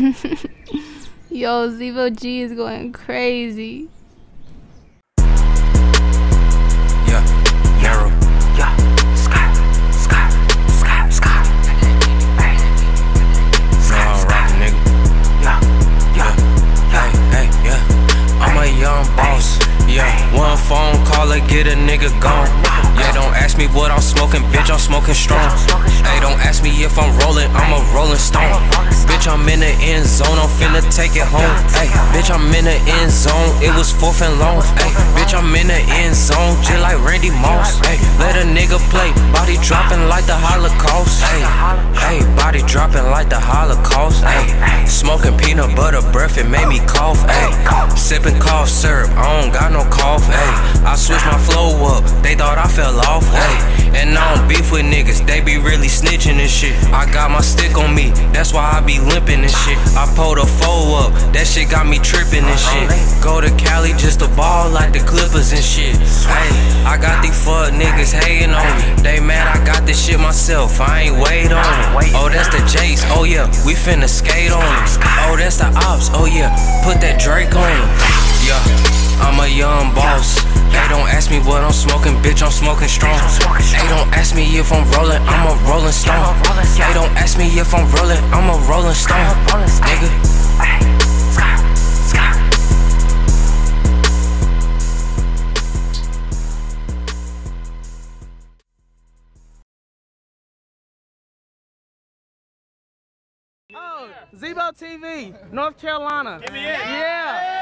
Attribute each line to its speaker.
Speaker 1: Yo, Zebo G is going crazy.
Speaker 2: Yeah, narrow.
Speaker 3: Yeah, Scott, Scott, Scott, Scott. Hey,
Speaker 2: Know how I'm nigga.
Speaker 3: yeah, yeah,
Speaker 2: Hey, hey, yeah. I'm a young boss. Yeah, one phone call to get a nigga gone. Yeah, don't ask me what I'm smoking, bitch. I'm smoking strong. Hey, don't ask me if I'm rolling. I'm a rolling stone. Bitch, I'm in the end zone. I'm finna take it home. Hey, bitch, I'm in the end zone. It was fourth and long. Hey, bitch, I'm in the end zone. Just like Randy Moss. Hey, let a nigga play. Body dropping like the Holocaust. Hey, hey, body dropping like the Holocaust. Hey, smoking peanut butter breath. It made me cough. Hey, sipping cough syrup. I don't got no cough. Hey, I switched my flow up. They thought I fell off. Hey, and I don't beef with snitching and shit. I got my stick on me. That's why I be limping and shit. I pulled a foe up. That shit got me tripping and shit. Go to Cali just to ball like the Clippers and shit. Hey, I got these fuck niggas hating on me. They mad I got this shit myself. I ain't wait on it. Oh, that's the Jace. Oh yeah, we finna skate on it. Oh, that's the ops. Oh yeah, put that Drake on it. Yeah, I'm a ask me what I'm smoking, bitch. I'm smoking strong. They don't ask me if I'm rolling. I'm a rolling stone. They don't ask me if I'm rolling. I'm a rolling stone, nigga.
Speaker 3: hey, Scott, Scott.
Speaker 4: Oh, Zebo TV, North Carolina. Yeah.